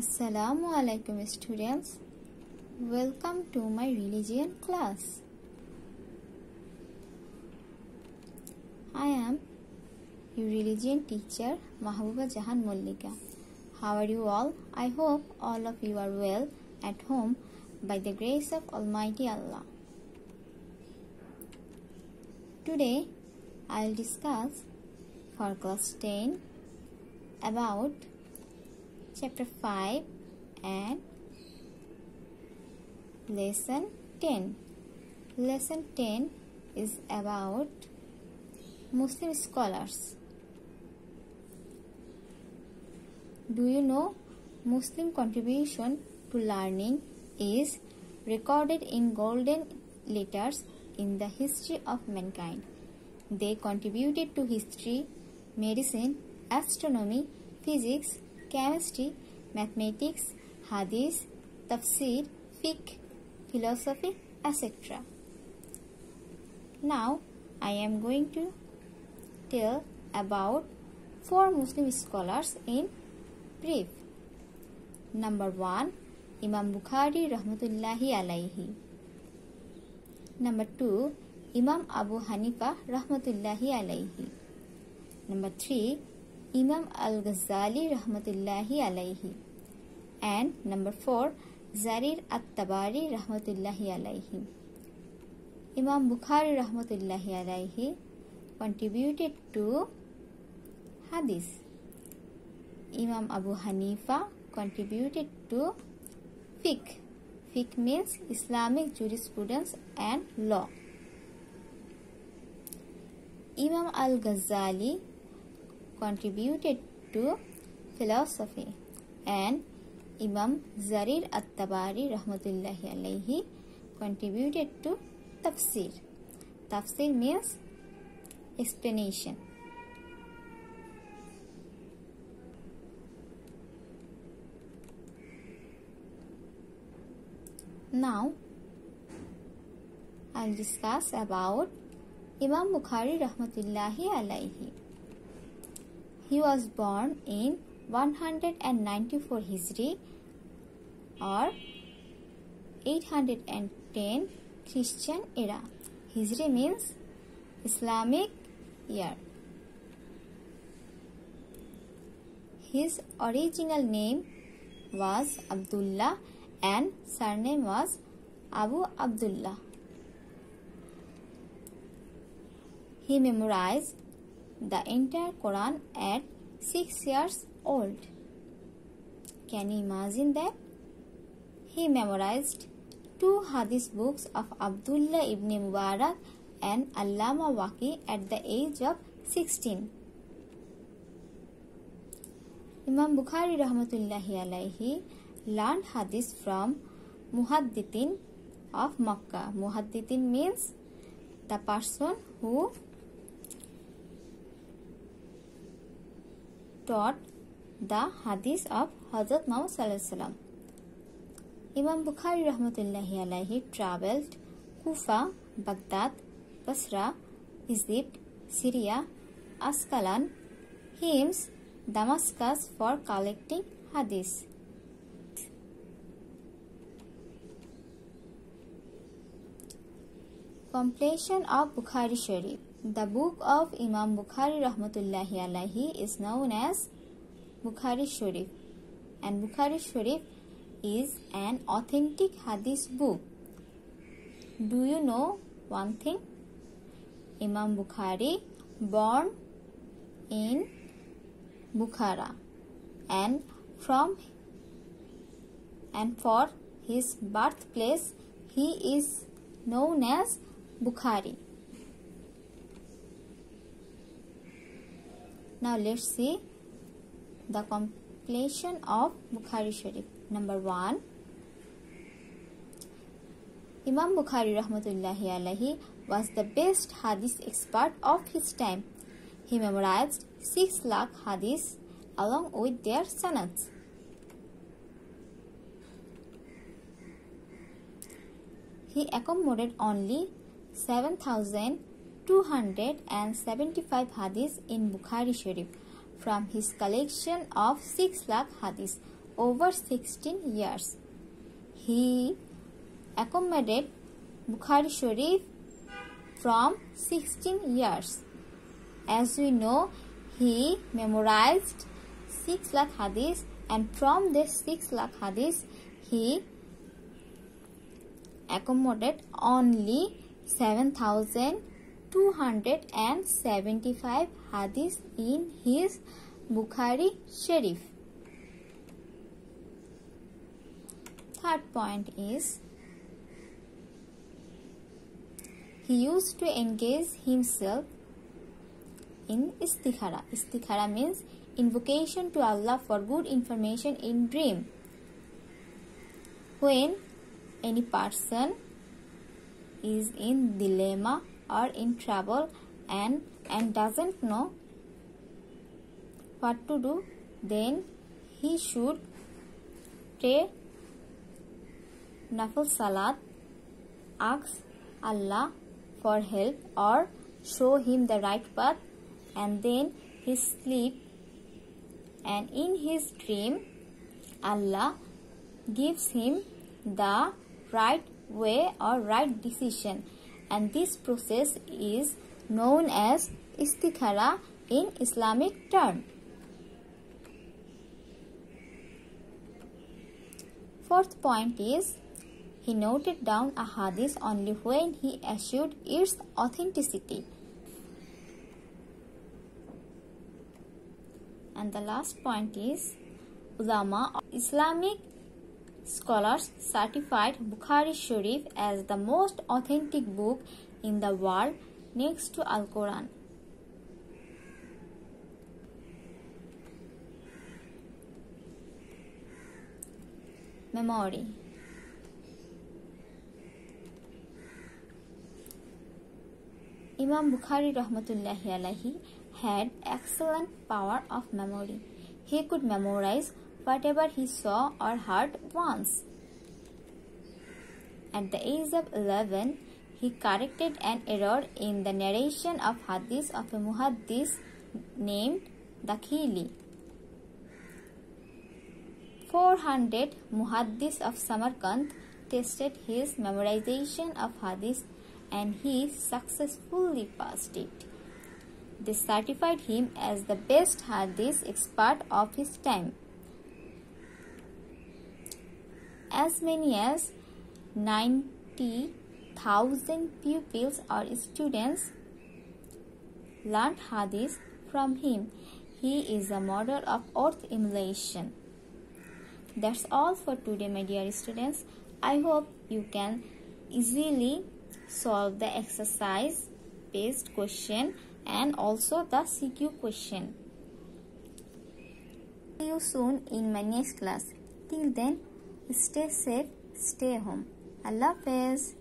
Assalamu alaikum students. Welcome to my religion class. I am your religion teacher Mahbuba Jahan Mollika. How are you all? I hope all of you are well at home by the grace of Almighty Allah. Today I'll discuss for class 10 about chapter 5 and lesson 10. Lesson 10 is about Muslim scholars. Do you know Muslim contribution to learning is recorded in golden letters in the history of mankind. They contributed to history, medicine, astronomy, physics, chemistry, mathematics, hadith, tafsir, fiqh, philosophy, etc. Now I am going to tell about four Muslim scholars in brief. Number 1 Imam Bukhari rahmatullahi alayhi. Number 2 Imam Abu Hanifa rahmatullahi alayhi. Number 3 Imam Al-Ghazali rahmatullahi alayhi. And number 4 Zarir At-Tabari rahmatullahi alayhi. Imam Bukhari rahmatullahi alayhi contributed to Hadith. Imam Abu Hanifa contributed to fiqh. Fiqh means Islamic jurisprudence and law. Imam Al-Ghazali contributed to philosophy and Imam Zarir At-Tabari rahmatullahi alayhi contributed to tafsir. Tafsir means explanation. Now, I'll discuss about Imam Bukhari rahmatullahi alayhi. He was born in 194 Hijri or 810 Christian era. Hijri means Islamic year. His original name was Abdullah and surname was Abu Abdullah. He memorized the entire Quran at 6 years old. Can you imagine that? He memorized two hadith books of Abdullah ibn Mubarak and Allama Waqi at the age of 16. Imam Bukhari rahmatullahi alayhi learned hadith from Muhaddithin of Makkah. Muhaddithin means the person who taught the hadith of Hazrat Muhammad Imam Bukhari rahmatullahi alayhi traveled Kufa, Baghdad, Basra, Egypt, Syria, Asqalan, Hims, Damascus for collecting hadith. Completion of Bukhari Sharif the book of Imam Bukhari rahmatullahi alayhi is known as Bukhari Sharif and Bukhari Sharif is an authentic hadith book. Do you know one thing? Imam Bukhari born in Bukhara and from and for his birthplace he is known as Bukhari. Now let's see the completion of Bukhari Sharif. Number 1 Imam Bukhari rahmatullahi alayhi was the best hadith expert of his time. He memorized 6 lakh hadiths along with their sanads. He accommodated only 7000 275 hadiths in Bukhari Sharif from his collection of 6 lakh hadiths. over 16 years. He accommodated Bukhari Sharif from 16 years. As we know, he memorized 6 lakh hadiths and from this 6 lakh hadiths, he accommodated only 7275 hadith in his Bukhari Sharif. Third point is he used to engage himself in istikhara. Istikhara means invocation to Allah for good information in dream. When any person is in dilemma or in trouble and and doesn't know what to do then he should pray. Nafil salat ask Allah for help or show him the right path and then he sleep. And in his dream Allah gives him the right way or right decision and this process is known as istikhara in Islamic term. Fourth point is he noted down a hadith only when he assured its authenticity. And the last point is ulama Islamic Scholars certified Bukhari Sharif as the most authentic book in the world next to Al Quran. Memory Imam Bukhari rahmatullahi alaihi had excellent power of memory. He could memorize whatever he saw or heard once. At the age of 11, he corrected an error in the narration of hadith of a muhaddis named Dakhili. 400 muhaddis of Samarkand tested his memorization of hadith and he successfully passed it. This certified him as the best hadith expert of his time. As many as 90,000 pupils or students learned Hadith from him. He is a model of oath emulation. That's all for today, my dear students. I hope you can easily solve the exercise based question and also the CQ question. See you soon in my next class. Till then, Stay safe, stay home. Allah Hafiz.